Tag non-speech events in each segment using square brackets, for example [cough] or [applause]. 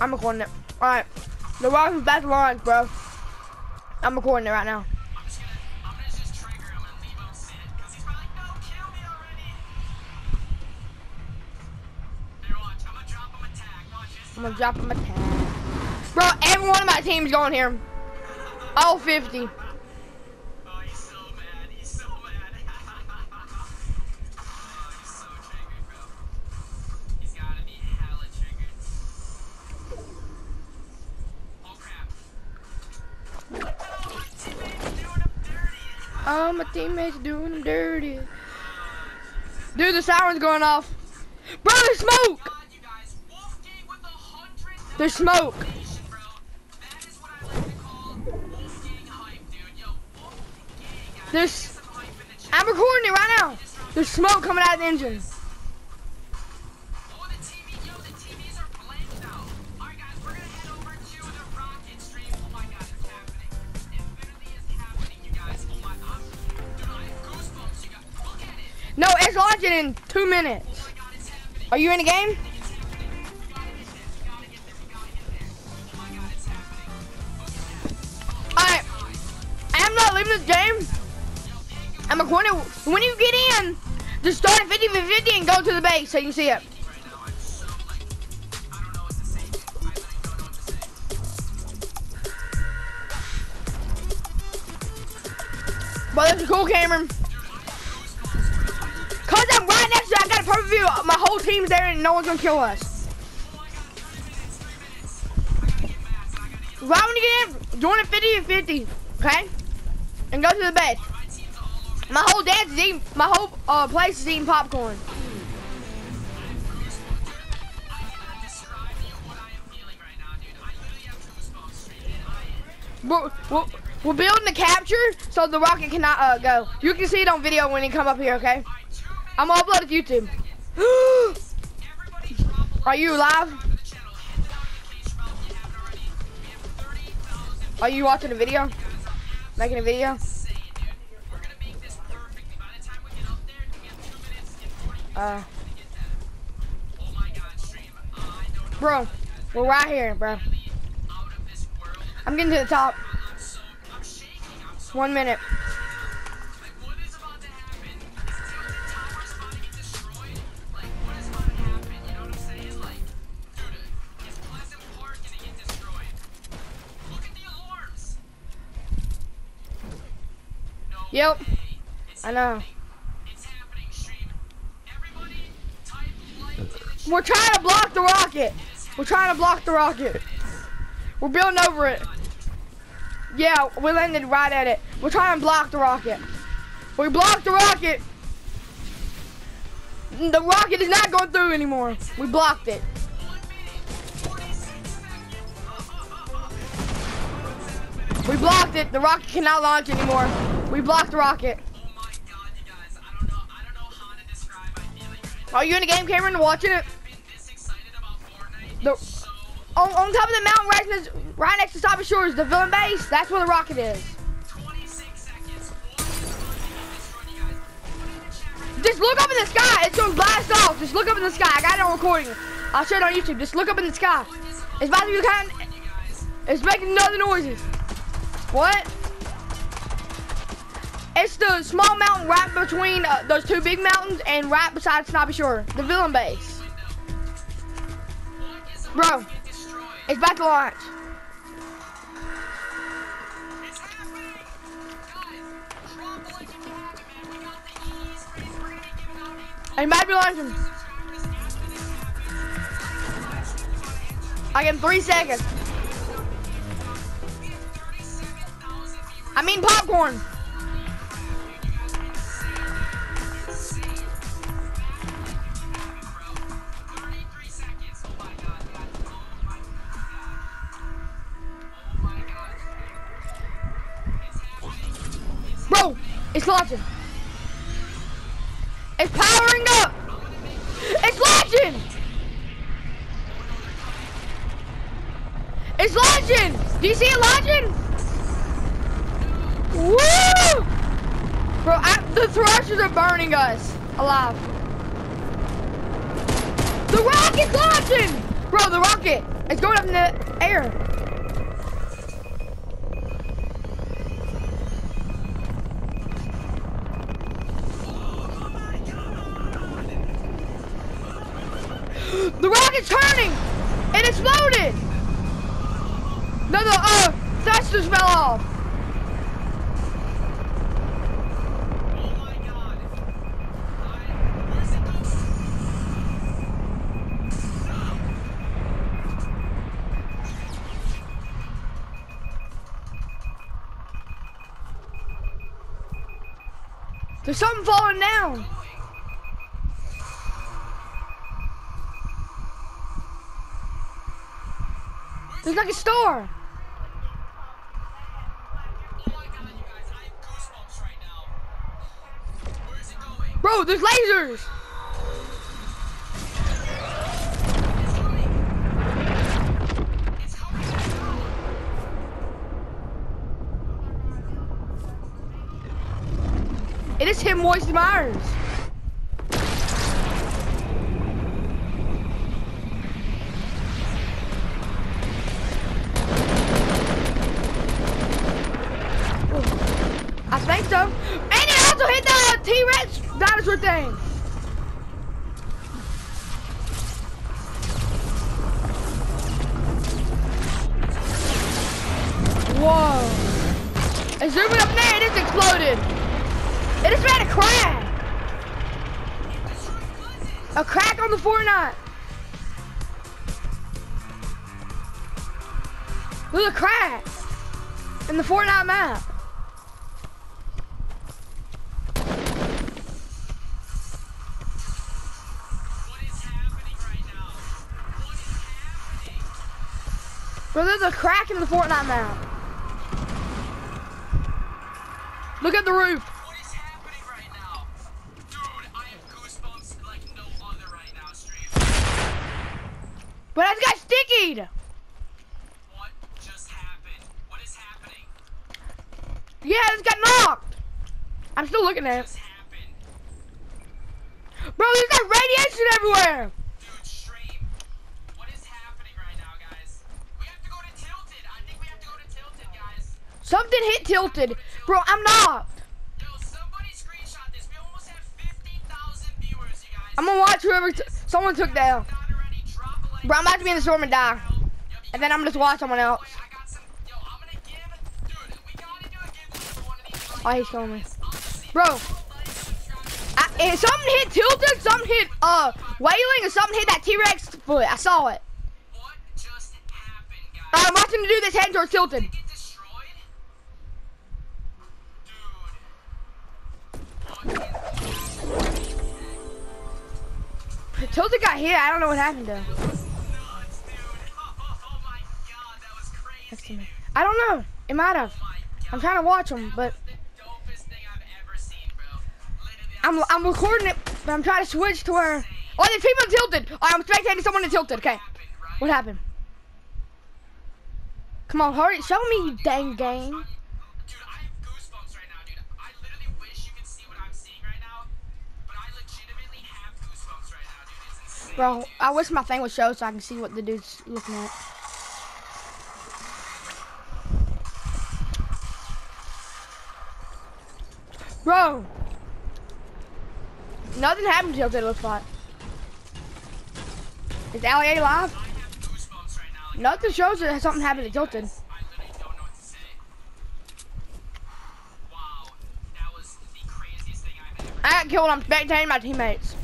I'm recording it. Alright. The Rockets back to launch, bro. I'm recording it right now. I'm gonna drop him a tag. Bro, every one of my team's going here. All 50. Oh, my teammates doing them dirty. Dude, the siren's going off. Bro, there's smoke! There's smoke. There's-. I'm recording it right now. There's smoke coming out of the engine. No, it's launching in two minutes. Are you in the game? That. Alright, I'm not leaving this game. I'm recording. When you get in, just start at 50 for 50 and go to the base so you can see it. Right that's I'm so I'm right next to I got a perfect view. My whole team's there and no one's gonna kill us. Right when you get in, join at 50 and 50, okay? And go to the bed. My whole dad's eating, my whole uh, place is eating popcorn. We're, we're, we're building the capture so the rocket cannot uh, go. You can see it on video when you come up here, okay? I'm gonna upload to YouTube. Are you live? to the channel. Hit the notification bell if you haven't already. We have 30,000 Are you watching a video? Making a video? insane, dude. We're gonna make this perfectly. By the time we get up there, we have two minutes and 40 Uh, bro, we're right here, bro. I'm getting to the top. One minute. In the chat. We're trying to block the rocket. We're trying to block the rocket. We're building over it. Yeah, we landed right at it. We're trying to block the rocket. We blocked the rocket. The rocket is not going through anymore. We blocked it. One minute, 46 seconds. We blocked it. The rocket cannot launch anymore. We blocked the rocket. Oh my god, you guys. I don't know. I don't know how to describe my feeling right now. Are you in the game, Cameron, watching it? I've been this about The- so On, on top of the mountain right next, right next to Stop Shores, the villain base, that's where the rocket is. 26 seconds. What is going on this run, you guys? Put in the chat right now. Just look up in the sky. It's gonna blast off. Just look up in the sky. I got it on recording. I'll show it on YouTube. Just look up in the sky. It's about to be kind. You guys. It's making other noises. What? It's the small mountain right between uh, those two big mountains and right beside Snobby Shore, the villain base. Bro, it's about to launch. Like it, might be launching. I him three seconds. We have 37,000 viewers. I mean popcorn. Launching. It's powering up. It's launching. It's launching. Do you see it launching? Woo! Bro, I, the thrusters are burning us alive. The rocket's launching. Bro, the rocket. It's going up in the air. Rocket's turning! It exploded! No, no, uh, thrusters fell off. There's something falling down. There's like a store. Bro, there's lasers. It is him, Moist Myers. I think so. And it also hit the uh, T-Rex dinosaur thing. Whoa. And zooming up there, it just exploded. It just made a crack. A crack on the Fortnite. There's a crack in the Fortnite map. Bro, there's a crack in the Fortnite map. Look at the roof. What is happening right now? Dude, I have goosebumps like no other right now, stream. But that got stickied. What just happened? What is happening? Yeah, it's got knocked. I'm still looking at it. Bro, there's like radiation everywhere. Dude, stream. What is happening right now, guys? We have to go to Tilted. I think we have to go to Tilted, guys. Something hit tilted. Bro, I'm not. Yo, this. We almost have 50,000 viewers, you guys. I'm gonna watch whoever someone took down. Bro, I'm about to be in the storm and die. And then I'm gonna just watch someone else. Oh, he's showing me. Bro. I, something hit tilted, something hit uh Wailing, and something hit that T-Rex foot. I saw it. What just happened, guys? I'm watching to do this head towards tilted. Tilted got hit. I don't know what happened though. I don't know. It might have. I'm trying to watch him, but The I'm I'm recording it, but I'm trying to switch to where. Oh, there's people tilted. Oh, I'm spectating someone in tilted. Okay, what happened? Come on, hurry, show me, dang game. Bro. I wish my thing would show so I can see what the dude's looking at. Bro, nothing happened to it. Looks like. Is Ali-A live? Nothing shows that something happened to Tilted. The. I got killed. I'm spectating my teammates.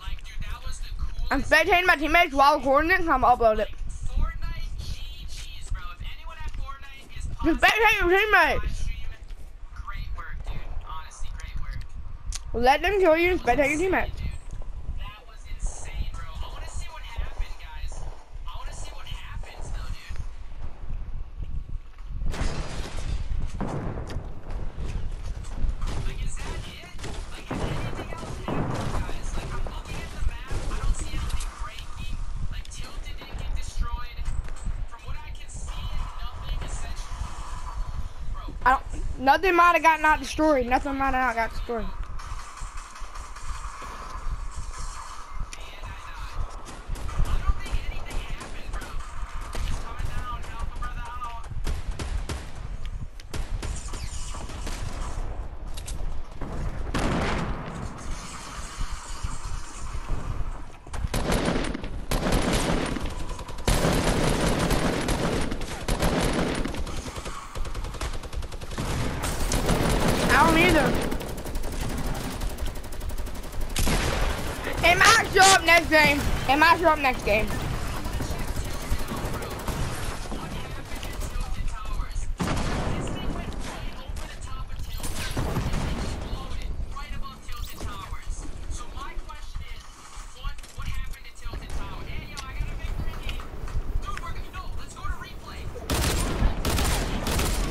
Like, dude, that was the coolest. I'm spectating my teammates while recording it, and I'm upload it. Fortnite GG's, bro. If anyone at Fortnite is Just spectate your teammates. stream, great work, dude. Honestly, great work. Let them kill you and spectate your teammates. Nothing might have got not destroyed. Nothing might have not got destroyed. and I died. Next game. And might up next game.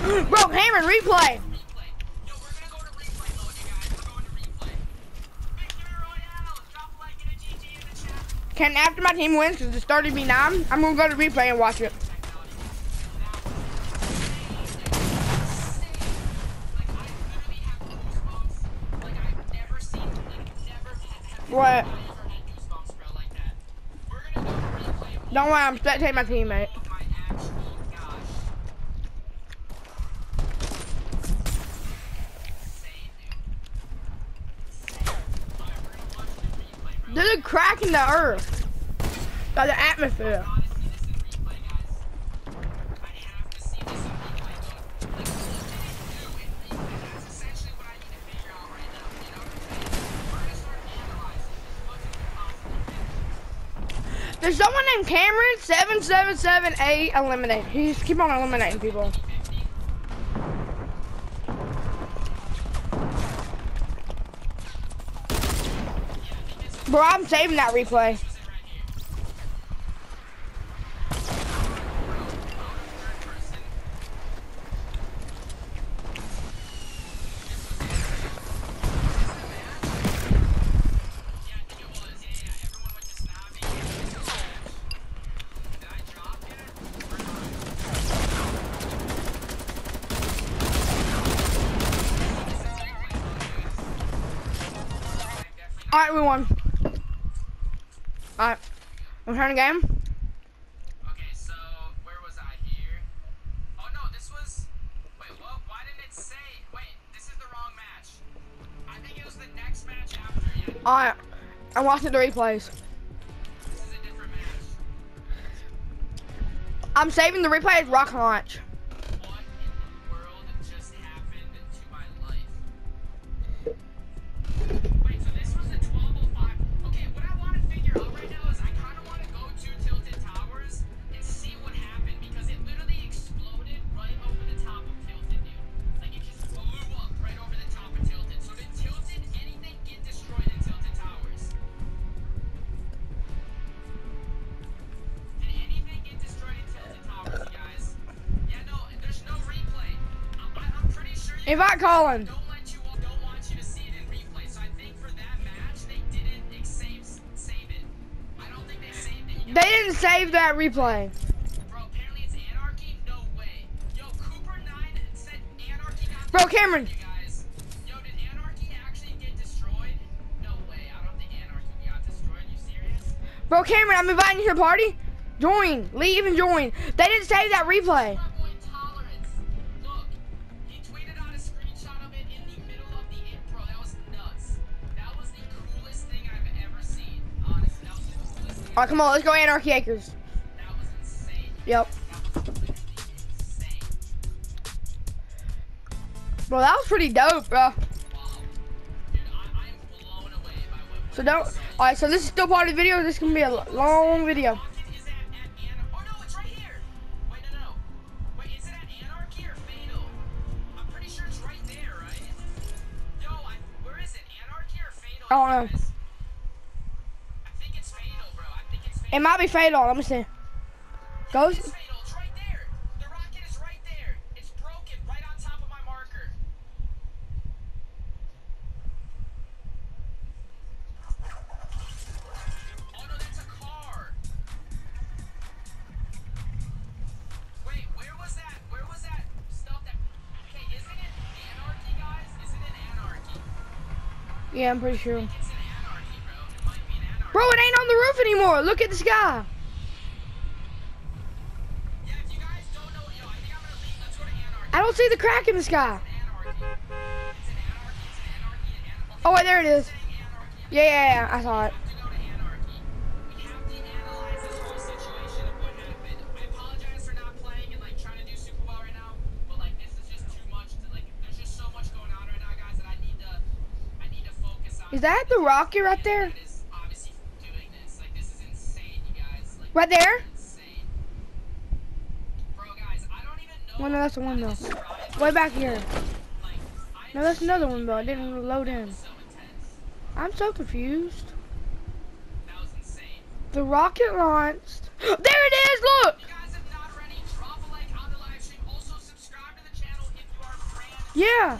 [gasps] Bro, Cameron, replay. Can after my team wins, because it's 30 v 9, I'm gonna go to replay and watch it. What? Don't worry, I'm spectating my teammate. There's a crack in the earth. By the atmosphere. There's someone named Cameron seven seven seven eight eliminate. He's keep on eliminating people. Bro, I'm saving that replay. All right, we won. All right, I'm turning game. Okay, so where was I here? Oh no, this was. Wait, what? Why didn't it say? Wait, this is the wrong match. I think it was the next match after. Yeah, All right, I'm watching the replays. this is a different match. I'm saving the replay as rock launch. It. Colin. They didn't save that replay. Bro, apparently it's anarchy. No. Yo, Cooper Nine said anarchy got Bro, Cameron. Yo, did anarchy actually get destroyed? No way. I don't think anarchy got destroyed. You serious? Bro, Cameron, I'm inviting you to the party. Join, leave and join. They didn't save that replay. All right, come on, let's go Anarchy Acres. Yep. Bro, that was pretty dope, bro. So don't. All right, so this is still part of the video. This is gonna be a long video. Rocket is at, at Anar- no, it's right here. Wait, no, no. Wait, is it Anarchy or Fatal? I'm pretty sure it's right there, right? Yo, I, where is it? Anarchy or Fatal? I don't know. guys? I think it's Fatal, bro. I think it's Fatal. It might be fatal. Let me see. Goes. It is right. The right broken right on top of my marker. Oh no, that's a car. Wait, where was that? Where was that stuff that? Okay, isn't it anarchy, guys? Isn't it anarchy? Yeah, I'm pretty sure. It's an anarchy, bro. It might be an anarchy. Bro, it ain't on the roof anymore. Look at the you guys don't I. I don't see the crack in the sky. Oh wait, there it is. Yeah, yeah, yeah. I saw it. this right this is just too much. To, like, Right there. Well, no, that's the one though. Way back here. No, that's another one though. I didn't load in. I'm so confused. The rocket launched. [gasps] there it is! Look. Yeah.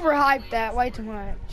overhyped that way too much.